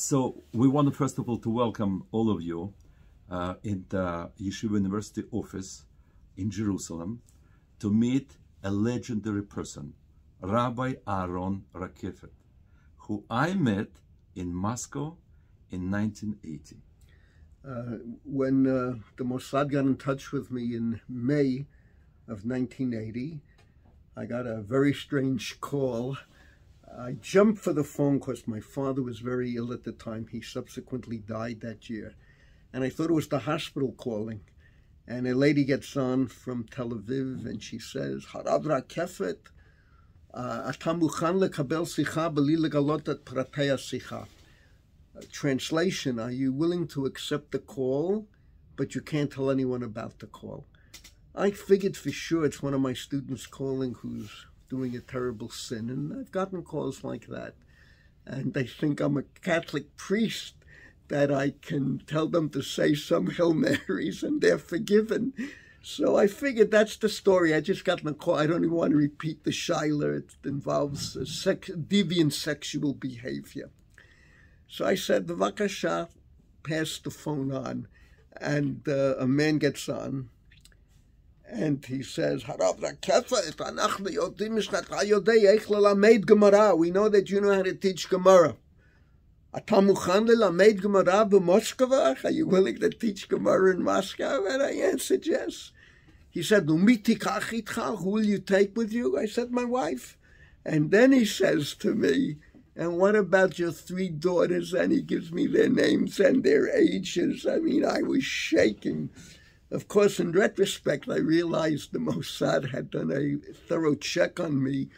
so we want first of all to welcome all of you uh, in the Yeshiva University office in Jerusalem to meet a legendary person, Rabbi Aaron Rakeffet, who I met in Moscow in 1980. Uh, when uh, the Mossad got in touch with me in May of 1980, I got a very strange call. I jumped for the phone because my father was very ill at the time. He subsequently died that year. And I thought it was the hospital calling. And a lady gets on from Tel Aviv and she says, Harav kefet, uh, Atamuchan sicha prateya sicha. Uh, translation, are you willing to accept the call, but you can't tell anyone about the call? I figured for sure it's one of my students calling who's doing a terrible sin, and I've gotten calls like that. And they think I'm a Catholic priest that I can tell them to say some Hail Marys and they're forgiven. So I figured that's the story. I just got the call. I don't even want to repeat the Shiler. It involves sex, deviant sexual behavior. So I said, the Vakasha, pass the phone on. And uh, a man gets on. And he says, We know that you know how to teach Gemara. Atamuchan lelamed Gemara in Moscow. Are you willing to teach Gemara in Moscow? And I answered yes. He said, Who will you take with you? I said, My wife. And then he says to me, And what about your three daughters? And he gives me their names and their ages. I mean, I was shaking. Of course, in retrospect, I realized the Mossad had done a thorough check on me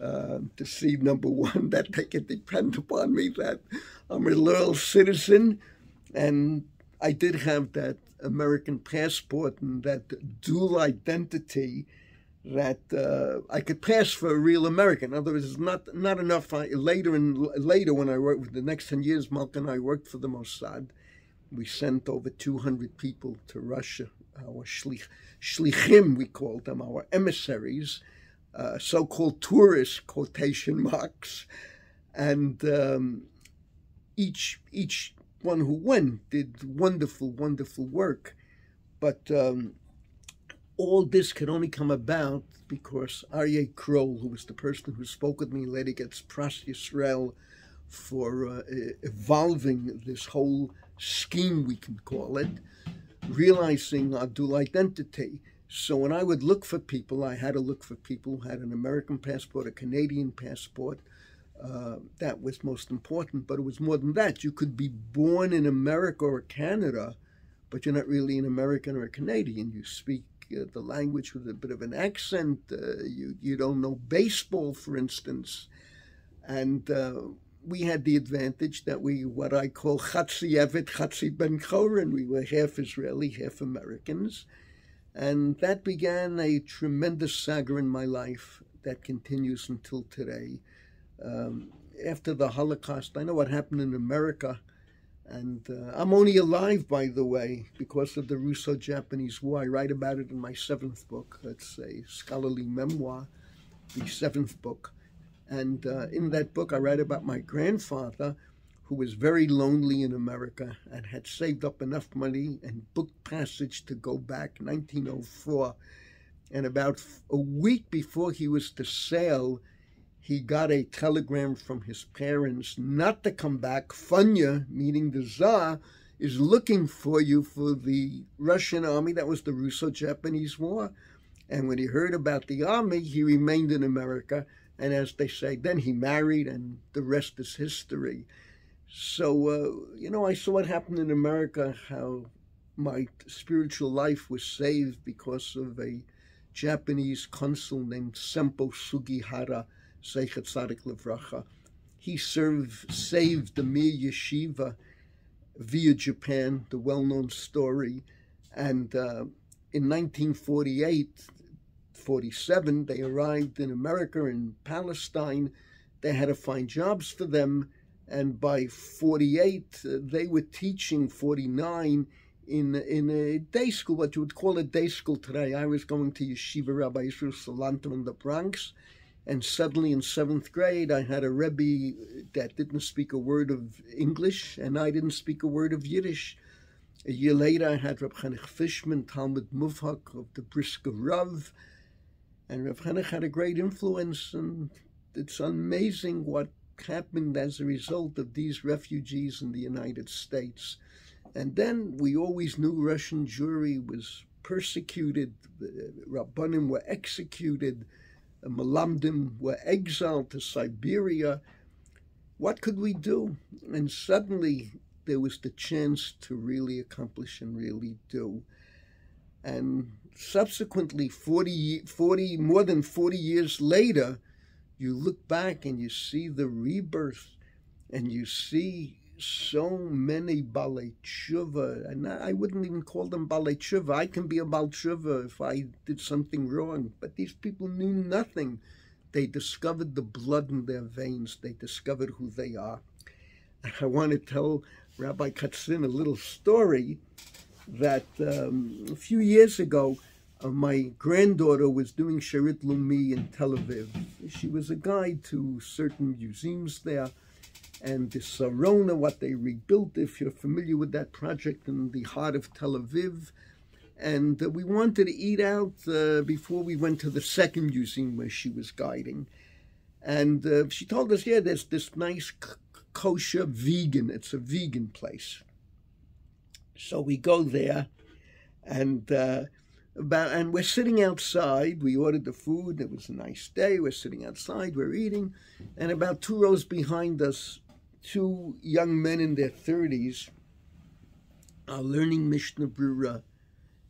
uh, to see, number one, that they could depend upon me, that I'm a loyal citizen, and I did have that American passport and that dual identity that uh, I could pass for a real American. In other words, it's not not enough. I, later and later, when I worked, with the next ten years, Malka and I worked for the Mossad. We sent over 200 people to Russia, our shlich, shlichim, we called them, our emissaries, uh, so-called tourist quotation marks, and um, each each one who went did wonderful, wonderful work, but um, all this could only come about because Aryeh Kroll, who was the person who spoke with me later, gets Pras Yisrael for uh, evolving this whole scheme, we can call it, realizing our dual identity. So when I would look for people, I had to look for people who had an American passport, a Canadian passport, uh, that was most important, but it was more than that. You could be born in America or Canada, but you're not really an American or a Canadian. You speak uh, the language with a bit of an accent. Uh, you you don't know baseball, for instance, and uh, we had the advantage that we what I call Chatzi Evet, Chatzi Ben Chorin. We were half Israeli, half Americans, and that began a tremendous saga in my life that continues until today um, after the Holocaust. I know what happened in America, and uh, I'm only alive, by the way, because of the Russo-Japanese War. I write about it in my seventh book. It's a scholarly memoir, the seventh book. And uh, in that book, I write about my grandfather, who was very lonely in America and had saved up enough money and booked passage to go back 1904. And about a week before he was to sail, he got a telegram from his parents not to come back. Funya, meaning the Tsar, is looking for you for the Russian army. That was the Russo-Japanese War. And when he heard about the army, he remained in America. And as they say, then he married, and the rest is history. So, uh, you know, I saw what happened in America, how my spiritual life was saved because of a Japanese consul named Sempo Sugihara Seichet Tzadik Levracha. He served, saved the Mir Yeshiva via Japan, the well-known story. And uh, in 1948, 47, they arrived in America, in Palestine. They had to find jobs for them. And by 48, uh, they were teaching 49 in, in a day school, what you would call a day school today. I was going to Yeshiva Rabbi Yisrael Salanter in the Bronx And suddenly in seventh grade, I had a Rebbe that didn't speak a word of English, and I didn't speak a word of Yiddish. A year later, I had Reb Chanich Fishman, Talmud Muvhak of the Brisker Rav, and Reb Chanich had a great influence, and it's amazing what happened as a result of these refugees in the United States. And then we always knew Russian Jewry was persecuted, Rabbanim were executed, Malamdim were exiled to Siberia. What could we do? And suddenly there was the chance to really accomplish and really do. And subsequently, 40, 40, more than 40 years later, you look back and you see the rebirth and you see so many Balei and I wouldn't even call them Balei. I can be a Bal Tshuva if I did something wrong, but these people knew nothing. They discovered the blood in their veins. They discovered who they are. I want to tell Rabbi Katzin a little story that um, a few years ago, uh, my granddaughter was doing Sherit Lumi in Tel Aviv. She was a guide to certain museums there and the Sarona, what they rebuilt, if you're familiar with that project in the heart of Tel Aviv. And uh, we wanted to eat out uh, before we went to the second museum where she was guiding. And uh, she told us, yeah, there's this nice kosher vegan, it's a vegan place. So we go there and uh, about and we're sitting outside. We ordered the food. It was a nice day. We're sitting outside. We're eating, and about two rows behind us, two young men in their 30s are learning Mishnah Brura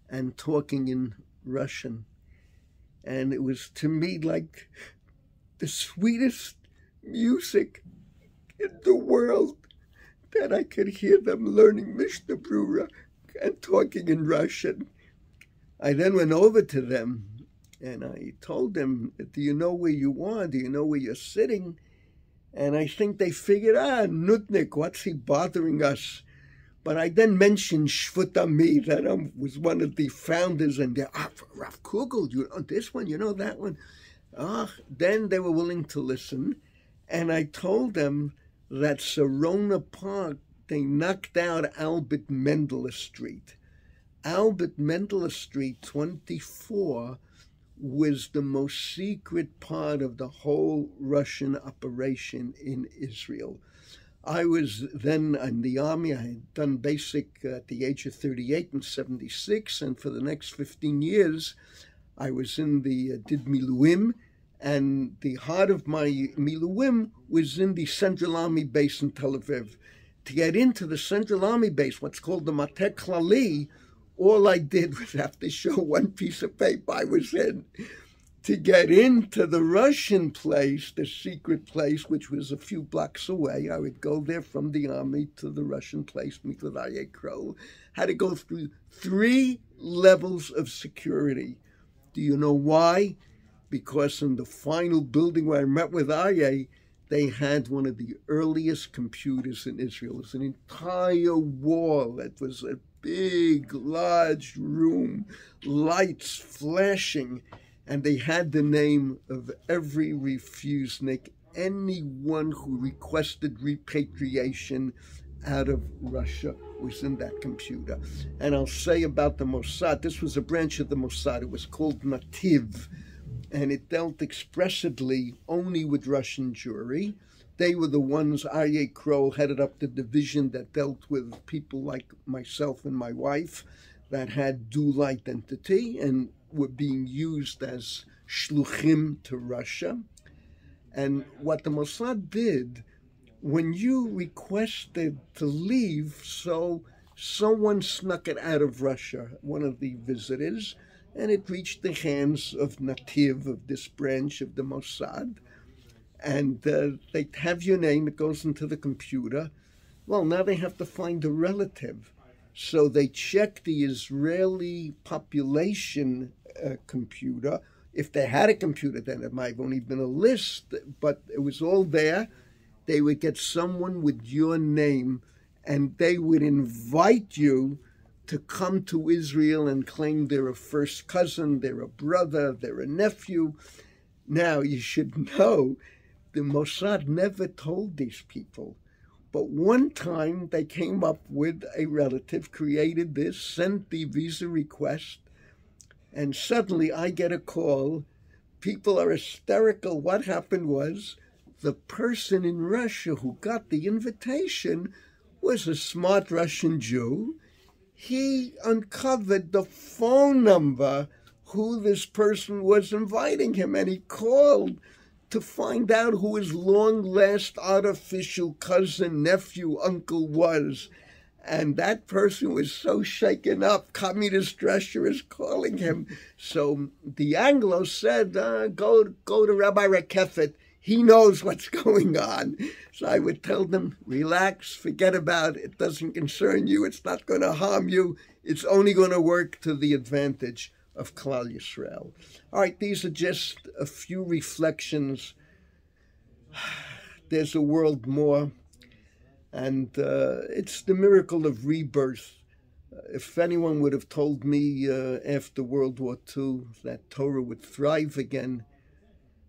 and talking in Russian. And it was to me like the sweetest music in the world that I could hear them learning Mishnah Brura and talking in Russian. I then went over to them and I told them, Do you know where you are? Do you know where you're sitting? And I think they figured, ah, Nutnik, what's he bothering us? But I then mentioned Shvut that I was one of the founders, and they're, ah, Rav Kugel, you know this one, you know that one. Ah, then they were willing to listen. And I told them that Sarona Park, they knocked out Albert Mendler Street. Albert Mendler Street 24 was the most secret part of the whole Russian operation in Israel. I was then in the army. I had done basic at the age of 38 and 76, and for the next 15 years, I was in the uh, did and the heart of my miluim was in the Central Army Base in Tel Aviv. To get into the Central Army Base, what's called the Mate Klali, all I did was have to show one piece of paper I was in. To get into the Russian place, the secret place, which was a few blocks away, I would go there from the army to the Russian place, with Aryeh Had to go through three levels of security. Do you know why? Because in the final building where I met with Aryeh, they had one of the earliest computers in Israel. It was an entire wall that was a big, large room, lights flashing, and they had the name of every refusnik, anyone who requested repatriation out of Russia was in that computer. And I'll say about the Mossad, this was a branch of the Mossad, it was called Nativ, and it dealt expressly only with Russian Jewry. They were the ones, Aryeh Kroll headed up the division that dealt with people like myself and my wife that had dual identity and were being used as shluchim to Russia. And what the Mossad did, when you requested to leave, so someone snuck it out of Russia, one of the visitors, and it reached the hands of Nativ, of this branch of the Mossad and uh, they have your name, it goes into the computer. Well, now they have to find a relative. So they check the Israeli population uh, computer. If they had a computer, then it might have only been a list, but it was all there. They would get someone with your name and they would invite you to come to Israel and claim they're a first cousin, they're a brother, they're a nephew Now, you should know the Mossad never told these people. But one time they came up with a relative, created this, sent the visa request, and suddenly I get a call. People are hysterical. What happened was the person in Russia who got the invitation was a smart Russian Jew. He uncovered the phone number who this person was inviting him, and he called to find out who his long lost artificial cousin, nephew, uncle was. And that person was so shaken up, Communist Russia is calling him. So the Anglo said, uh, go, go to Rabbi Rakeffet. He knows what's going on. So I would tell them, relax, forget about it. It doesn't concern you. It's not going to harm you. It's only going to work to the advantage of Klal Yisrael. All right, these are just a few reflections. There's a world more, and uh, it's the miracle of rebirth. If anyone would have told me uh, after World War II that Torah would thrive again,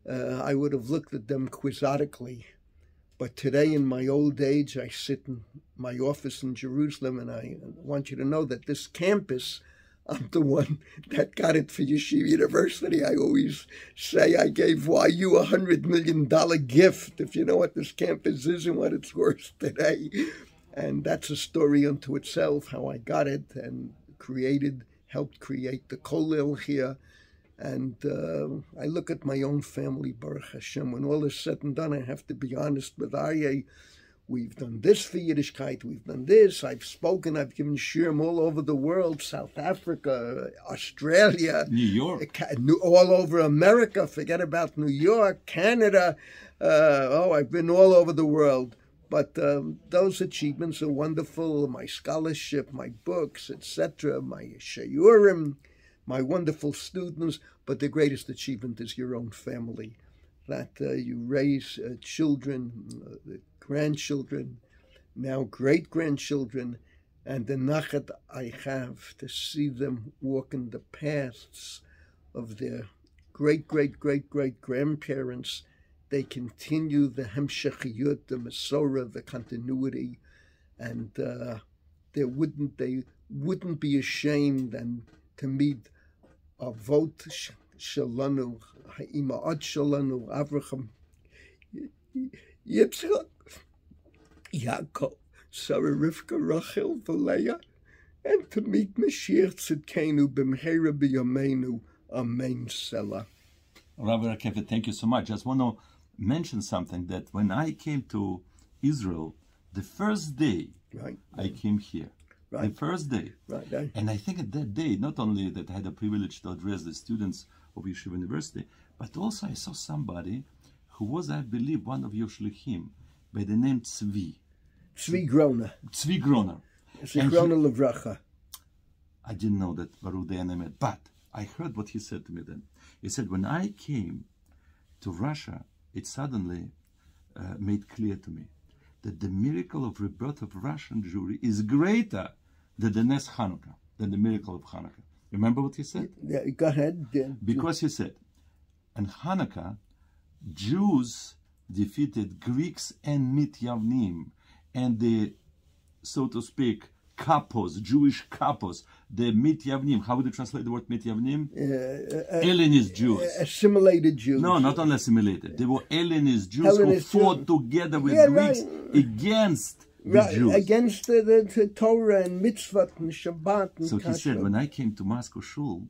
uh, I would have looked at them quixotically. But today, in my old age, I sit in my office in Jerusalem, and I want you to know that this campus I'm the one that got it for Yeshiva University. I always say I gave YU a hundred million dollar gift, if you know what this campus is and what it's worth today. And that's a story unto itself, how I got it and created, helped create the Kollel here. And uh, I look at my own family, Baruch Hashem. When all is said and done, I have to be honest with Aryeh We've done this for Yiddishkeit. We've done this. I've spoken. I've given shirim all over the world, South Africa, Australia, New York, all over America. Forget about New York, Canada. Uh, oh, I've been all over the world. But um, those achievements are wonderful. My scholarship, my books, etc., my shiurim, my wonderful students. But the greatest achievement is your own family. That uh, you raise uh, children, uh, grandchildren, now great grandchildren, and the nachat I have to see them walking the paths of their great, great, great, great grandparents. They continue the hemshechiyut, the Masorah, the continuity, and uh, there wouldn't they wouldn't be ashamed and to meet avot shalanu, ha'ima'at shalanu, Avraham, Yitzchak, Yaakov, Sarah, Rivka, Rachel, Leah, and to meet Mashiach Tzidkenu b'mheira b'yameinu. Amen. Selah. Rabbi Rakeffet, thank you so much. I just want to mention something that when I came to Israel, the first day right. I came here, right. the first day, right. right. and I think at that day, not only that I had the privilege to address the students of Yeshiva University, but also I saw somebody who was, I believe, one of your shlichim, by the name Tzvi. Tzvi Groner. Tzvi Groner. Tzvi Groner Levracha. I didn't know that Baruch Dayan but I heard what he said to me then. He said, when I came to Russia, it suddenly uh, made clear to me that the miracle of rebirth of Russian Jewry is greater than the Nes Hanukkah, than the miracle of Hanukkah. Remember what he said? Yeah, go ahead. Because he said, in Hanukkah, Jews defeated Greeks and Midyavnim, and the, so to speak, kapos, Jewish kapos, the Mityavnim. How would you translate the word Mityavnim? Uh, uh, Hellenist Jews. assimilated Jews. No, not only assimilated. They were Hellenist Jews Hellenist who fought Jews. together with Yeah, Greeks right. against the Right, Jews. against the, the, the Torah and mitzvot and Shabbat and So he said, when I came to Moscow Shul,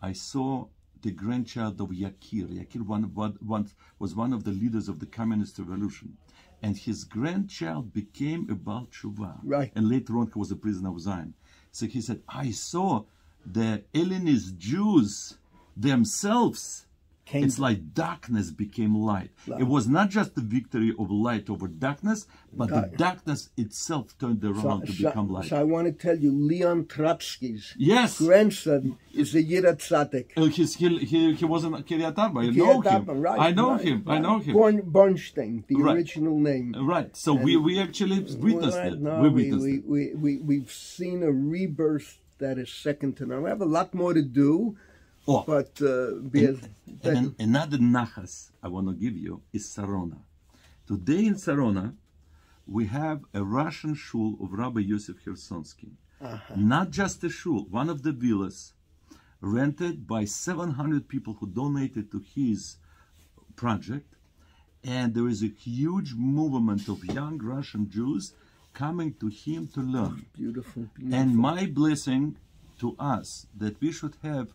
I saw the grandchild of Yakir. Yakir one, one, one, was one of the leaders of the communist revolution. And his grandchild became a Baal Tshuva. Right. And later on, he was a prisoner of Zion. So he said, I saw the Hellenist Jews themselves. Came- It's like darkness became light. It was not just the victory of light over darkness, but the darkness itself turned around to become light. so I want to tell you, Leon Trotsky's yes. grandson is a Yirat Tzaddik. Uh, he's, he, he, he was in Kiryat Arba. I know him. Right, I know right, him. I know him. Born, Bornstein, the Right. original name. Right. So we, we actually witnessed Right, it. no, we we, witnessed we, it. we, we, we've seen a rebirth that is second to none. We have a lot more to do, Oh, But uh, and an- another nachas I want to give you is Sarona. Today in Sarona, we have a Russian shul of Rabbi Yosef Hersonsky. Not just a shul, one of the villas rented by 700 people who donated to his project. And there is a huge movement of young Russian Jews coming to him to learn. beautiful, beautiful. And my blessing to us that we should have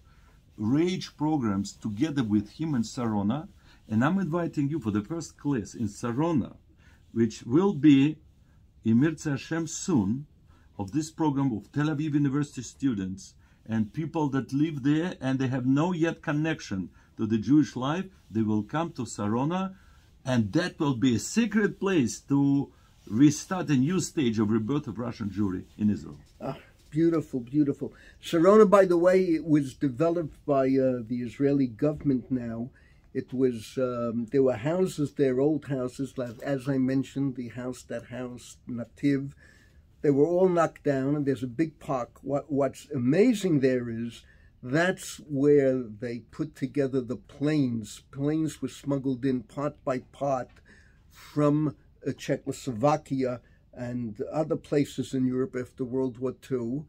rage programs together with him and Sarona. And I'm inviting you for the first class in Sarona, which will be Mirza Hashem soon, of this program of Tel Aviv University students and people that live there and they have no yet connection to the Jewish life. They will come to Sarona, and that will be a sacred place to restart a new stage of rebirth of Russian Jewry in Israel. Ah, beautiful, beautiful. Sarona, by the way, it was developed by uh, the Israeli government now. It was, um, there were houses there, old houses, like, as I mentioned, the house that housed Nativ. They were all knocked down, and there's a big park. What, what's amazing there is that's where they put together the planes. Planes were smuggled in part by part from uh, Czechoslovakia and other places in Europe after World War II.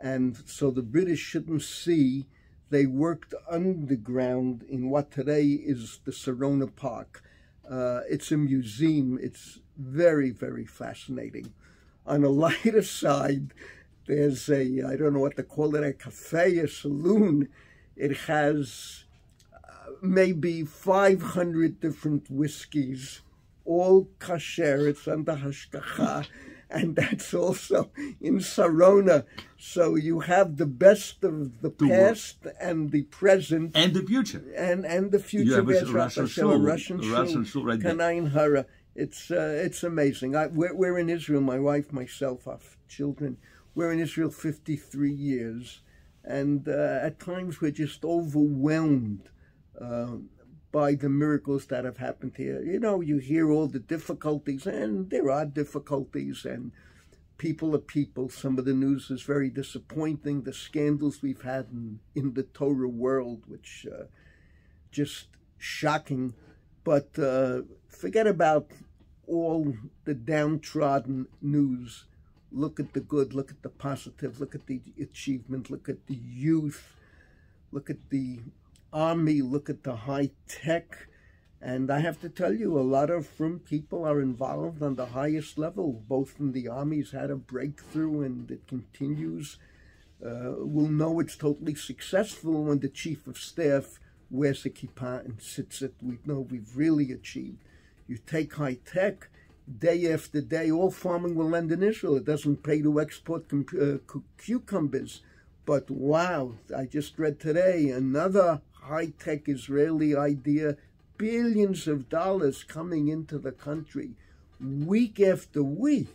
And so the British shouldn't see they worked underground in what today is the Sarona Park. Uh, it's a museum. It's very, very fascinating. On a lighter side, there's a, I don't know what to call it, a cafe, a saloon. It has uh, maybe 500 different whiskeys, all kasher. It's under hashgacha. And that's also in Sarona. So you have the best of the world. past and the present And the future. and and the future. You have a Russian shul, a Russian shul, Russian shul right there. Kanain Hara. It's uh, it's amazing. I, we're, we're in Israel. My wife, myself, our children. We're in Israel 53 years, and uh, at times we're just overwhelmed uh, by the miracles that have happened here. You know, you hear all the difficulties, and there are difficulties, and people are people. Some of the news is very disappointing. The scandals we've had in, in the Torah world, which uh, just shocking. But uh, forget about all the downtrodden news. Look at the good, look at the positive, look at the achievement, look at the youth, look at the army, look at the high tech. And I have to tell you, a lot of from people are involved on the highest level. Both in the army's had a breakthrough, and it continues. Uh, we'll know it's totally successful when the chief of staff wears a kippah and sits it. We know we've really achieved. You take high tech, day after day, all farming will end in Israel. It doesn't pay to export uh, cucumbers. But wow, I just read today another high tech Israeli idea billions of dollars coming into the country week after week.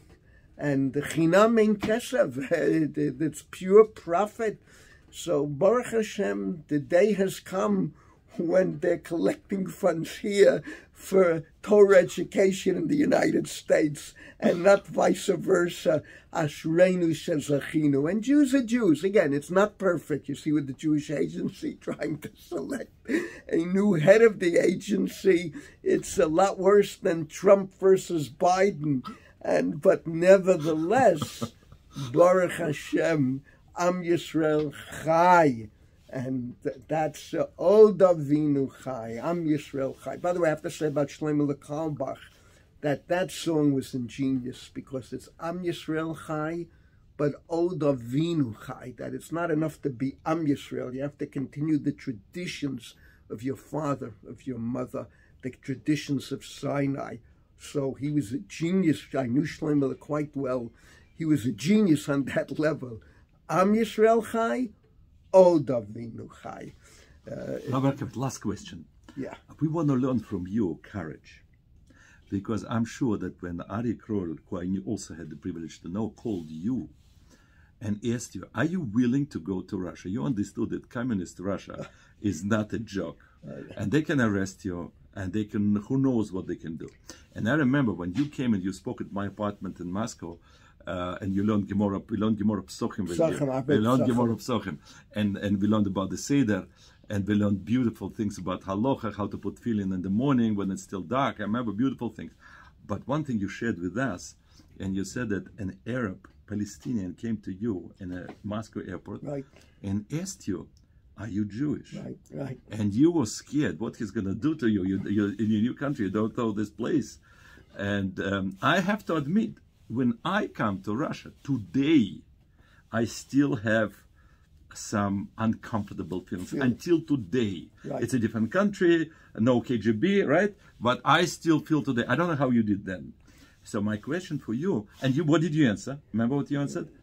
And chinam in kesev, it's pure profit. So Baruch Hashem, the day has come when they're collecting funds here for Torah education in the United States and not vice versa. Ashreinu shezachinu. And Jews are Jews. Again, it's not perfect. You see with the Jewish agency trying to select a new head of the agency. It's a lot worse than Trump versus Biden. And but nevertheless, Baruch Hashem, Am Yisrael Chai. And th- that's uh, Od Avinu Chai, Am Yisrael Chai. By the way, I have to say about Shlomo Carlebach that that song was ingenious because it's Am Yisrael Chai, but Od Avinu Chai. That it's not enough to be Am Yisrael. You have to continue the traditions of your father, of your mother, the traditions of Sinai. So he was a genius. I knew Shlomo quite well. He was a genius on that level. Am Yisrael Chai, Od Avinu Chai. Robert, last question. yeah. We want to learn from you courage. Because I'm sure that when Ari Kroll, who I knew also had the privilege to know, called you and asked you, Are you willing to go to Russia? You understood that communist Russia is not a joke. And they can arrest you and they can, who knows what they can do. And I remember when you came and you spoke at my apartment in Moscow. Uh, and you learned Gemara, we learned Gemara Psochim with you. We Psochim. Gemara Psochim, and and we learned about the Seder, and we learned beautiful things about halacha, how to put tefillin in the morning when it's still dark. I remember beautiful things. But one thing you shared with us, and you said that an Arab Palestinian came to you in a Moscow airport Right. and asked you, "Are you Jewish?" Right, right. and you were scared what he's going to do to you. you. You're in your new country, you don't know this place. And um, I have to admit, when I come to Russia today, I still have some uncomfortable feelings Yeah. until today. Right. It's a different country, no KGB, right? But I still feel today. I don't know how you did then. So my question for you, and you, what did you answer? Remember what you answered? And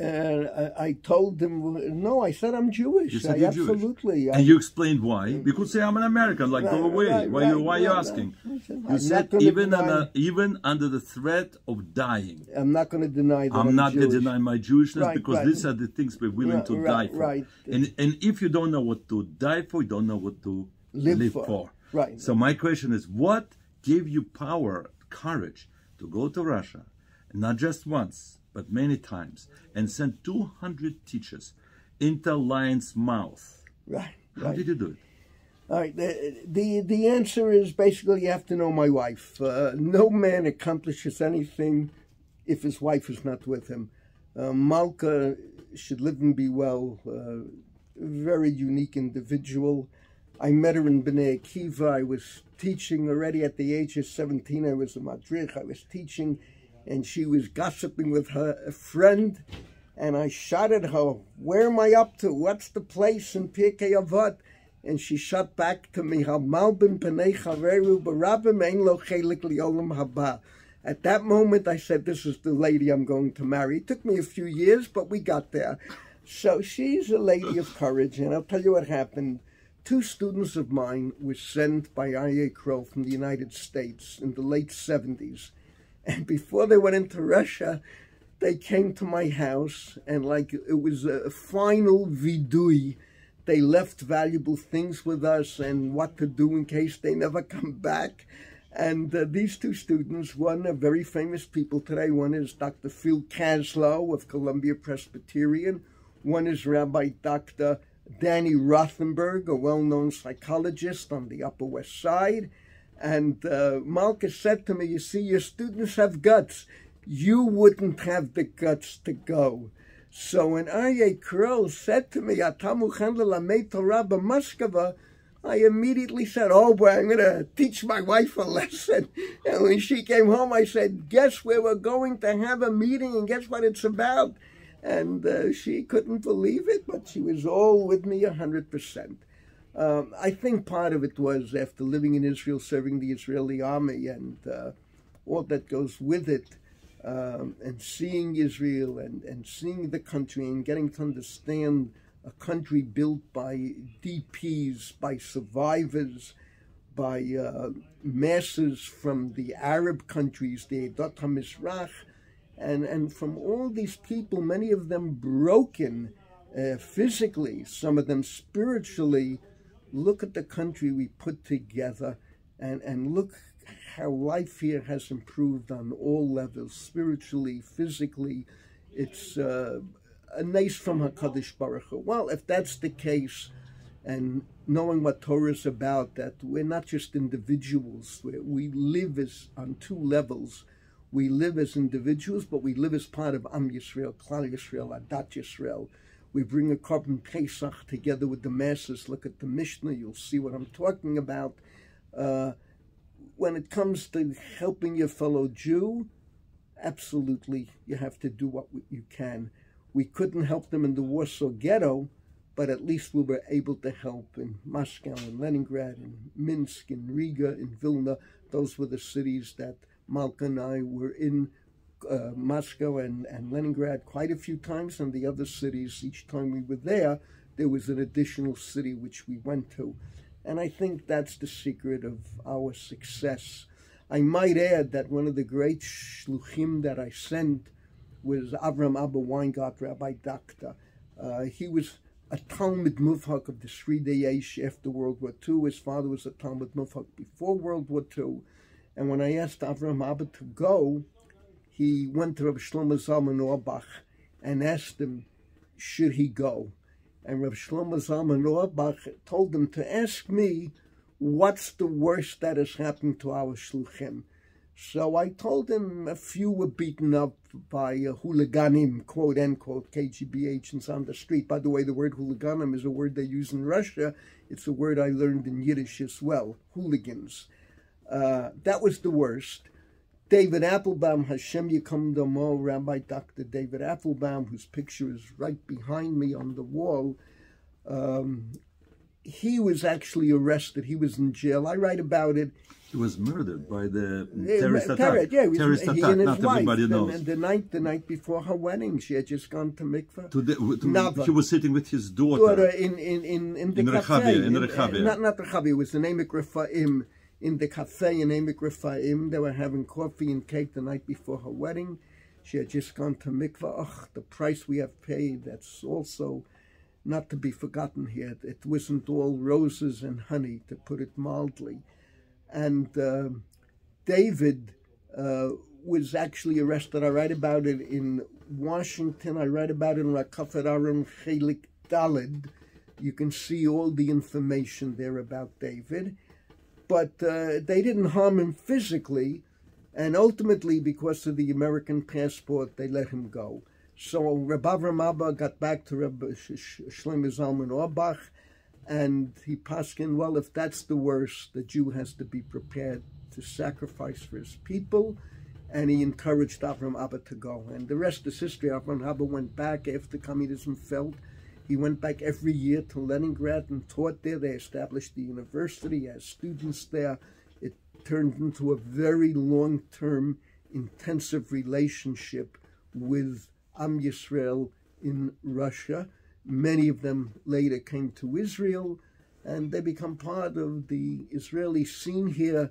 Uh, I, I told them, no, I said I'm Jewish. You said I you're Jewish. absolutely. I, And you explained why. Mm. You could say I'm an American. Like go away. right, why you right, why you asking? right. Said, You said even even under the threat of dying, I'm not going to deny that I'm, I'm not going to deny my Jewishness Right, because right. these are the things we're willing Right, to die for. right. And and if you don't know what to die for, you don't know what to Live live, for. for. Right. So my question is, what gave you power, courage to go to Russia, not just once, but many times, and sent 200 teachers into lion's mouth? Right, How right. did you do it? All right. The, the the answer is basically you have to know my wife. Uh, no man accomplishes anything if his wife is not with him. Uh, Malka should live and be well. Uh, very unique individual. I met her in Bnei Akiva. I was teaching already at the age of 17. I was a madrich. I was teaching, and she was gossiping with her friend. And I shot at her, Where am I up to? What's the place in Pirkei Avot? And she shot back to me, "Hamal ben Penei Chaveru lo chelik haba." At that moment, I said, This is the lady I'm going to marry. It took me a few years, but we got there. So she's a lady of courage, and I'll tell you what happened. Two students of mine were sent by Aryeh Kroll from the United States in the late 70s. And before they went into Russia, they came to my house, and like it was a final vidui. They left valuable things with us and what to do in case they never come back. And uh, these two students, one are very famous people today. One is Dr. Phil Caslow of Columbia Presbyterian. One is Rabbi Dr. Danny Rothenberg, a well-known psychologist on the Upper West Side. And uh, Malka said to me, you see, your students have guts. You wouldn't have the guts to go. So when Aryeh Kroll said to me, Atamu Lamed Torah b'Moskva, I immediately said, oh boy, I'm going to teach my wife a lesson. And when she came home, I said, guess where we're going to have a meeting and guess what it's about? And uh, she couldn't believe it, but she was all with me 100%. Um, I think part of it was after living in Israel, serving the Israeli army, and uh, all that goes with it, um, and seeing Israel and, and seeing the country and getting to understand a country built by DPs, by survivors, by uh, masses from the Arab countries, the Edot HaMizrach, and, and from all these people, many of them broken uh, physically, some of them spiritually, look at the country we put together and, and look how life here has improved on all levels, spiritually, physically. It's uh, a nice from HaKadosh Baruch Hu. Well, if that's the case, and knowing what Torah is about, that we're not just individuals, we we live as on two levels. We live as individuals, but we live as part of Am Yisrael, Klal Yisrael, Adat Yisrael. We bring a korban Pesach together with the masses. Look at the Mishnah, you'll see what I'm talking about. Uh, when it comes to helping your fellow Jew, absolutely, you have to do what you can. We couldn't help them in the Warsaw Ghetto, but at least we were able to help in Moscow and Leningrad and Minsk and Riga and Vilna. Those were the cities that Malka and I were in uh, Moscow and, and Leningrad quite a few times, and the other cities, each time we were there, there was an additional city which we went to. And I think that's the secret of our success. I might add that one of the great shluchim that I sent was Avram Abba Weingort, Rabbi Dakta. Uh, he was a Talmud Muvhak of the Sridei Eish after World War II. His father was a Talmud Muvhak before World War II. And when I asked Avram Abba to go, he went to Rabbi Shlomo Zalman Auerbach and asked him, should he go? And Rav Shlomo Zalman Auerbach told him to ask me, what's the worst that has happened to our shluchim? So I told him a few were beaten up by uh, hooliganim, quote unquote, KGB agents on the street. By the way, the word hooliganim is a word they use in Russia. It's a word I learned in Yiddish as well, hooligans. Uh, that was the worst. David Applebaum, Hashem Yikom Damo, Rabbi Dr. David Applebaum, whose picture is right behind me on the wall, um, he was actually arrested. He was in jail. I write about it. He was murdered by the terrorist attack. terror- yeah, he was- terrorist attack. and Not wife. everybody knows. And the night, the night before her wedding, she had just gone to mikveh. To the, to, he was sitting with his daughter. daughter in in in in the In cafe. Rehavia, in uh, Rehavia. Not not Rehavia. It was the name of Refaim in the cafe in Emek Refaim. They were having coffee and cake the night before her wedding. She had just gone to mikvah. Ugh, the price we have paid. That's also not to be forgotten here. It wasn't all roses and honey, to put it mildly. And um David uh, was actually arrested. I write about it in Washington. I write about it in Rakafot Aharon Chelik Dalid. You can see all the information there about David. But uh, they didn't harm him physically, and ultimately, because of the American passport, they let him go. So Rabbi Avram Abba got back to Sh- Shlomo Zalman Auerbach, and he paskin, well, if that's the worst, the Jew has to be prepared to sacrifice for his people, and he encouraged Avram Abba to go. And the rest is history. Avram Abba went back after communism fell. He went back every year to Leningrad and taught there. They established the university, as students there. It turned into a very long-term, intensive relationship with Am Yisrael in Russia. Many of them later came to Israel, and they become part of the Israeli scene here.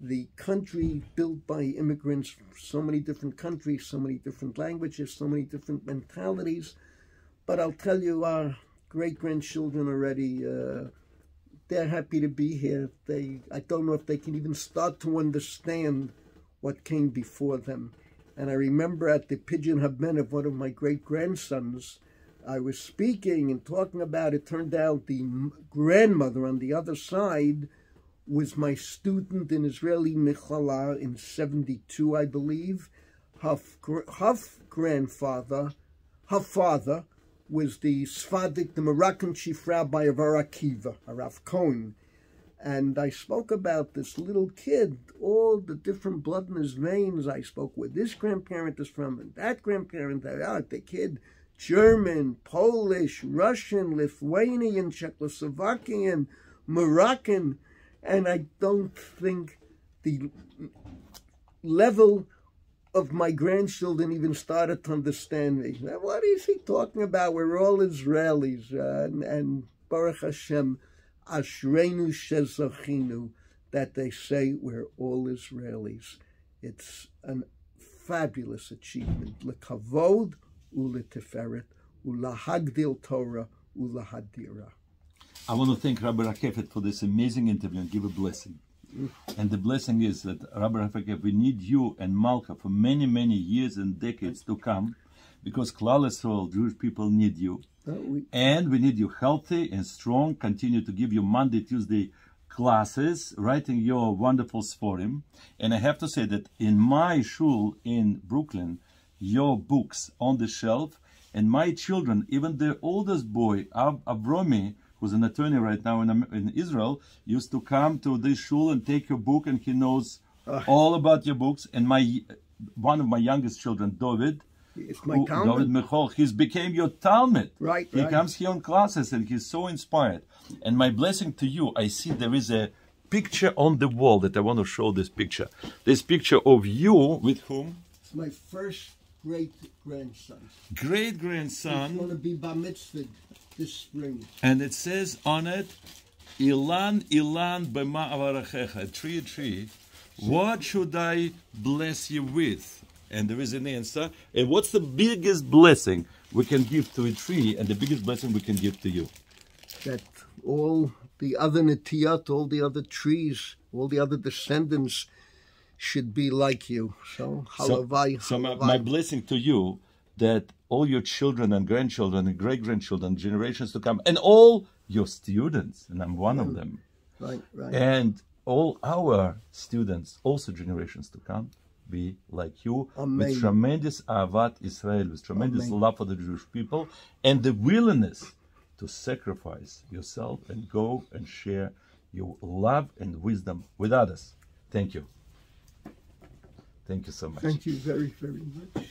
The country built by immigrants from so many different countries, so many different languages, so many different mentalities. But I'll tell you, our great grandchildren already, uh, they're happy to be here. They, I don't know if they can even start to understand what came before them. And I remember at the Pidyon Haben of one of my great grandsons, I was speaking and talking about it. Turned out the grandmother on the other side was my student in Israeli Michala in 72, I believe. Her, her grandfather, her father, was the Sfadik, the Moroccan chief rabbi of Arakiva, Arav Cohen. And I spoke about this little kid, all the different blood in his veins. I spoke where this grandparent is from and that grandparent, ah, the kid, German, Polish, Russian, Lithuanian, Czechoslovakian, Moroccan. And I don't think the level of my grandchildren even started to understand me. What is he talking about? We're all Israelis. Uh, and, and Baruch Hashem, Ashreinu Shezachinu, that they say we're all Israelis. It's a fabulous achievement. Lekavod uleteferet ulahagdil Torah ulahadira. I want to thank Rabbi Rakeffet for this amazing interview and give a blessing. And the blessing is that Rabbi Rakeffet, we need you and Malka for many, many years and decades to come, because Klal Yisrael, Jewish people, need you. Uh, we- And we need you healthy and strong. Continue to give you Monday, Tuesday classes, writing your wonderful sforim. And I have to say that in my shul in Brooklyn, your books on the shelf, and my children, even the oldest boy, Av- Avromi, who's an attorney right now in, in Israel, used to come to this shul and take your book, and he knows ah. all about your books. And my one of my youngest children, David, It's my who- Talmud. David Michal, he's became your Talmud. Right, He right. comes here on classes and he's so inspired. And my blessing to you, I see there is a picture on the wall that I want to show this picture. This picture of you with whom? It's my first great grandson. Great grandson. He's going to be bar mitzvah this spring. And it says on it, Ilan, Ilan, bema avarachecha, tree, tree. What should I bless you with? And there is an answer. And what's the biggest blessing we can give to a tree and the biggest blessing we can give to you? that all the other Natiyat, all the other trees, all the other descendants should be like you. So, So, so my, my blessing to you that all your children and grandchildren and great grandchildren, generations to come, and all your students, and I'm one of mm. them, Right, right. and all our students, also generations to come, be like you Amen. with tremendous avat Israel, with tremendous Amen. love for the Jewish people, and the willingness to sacrifice yourself and go and share your love and wisdom with others. Thank you. Thank you so much. Thank you very, very much.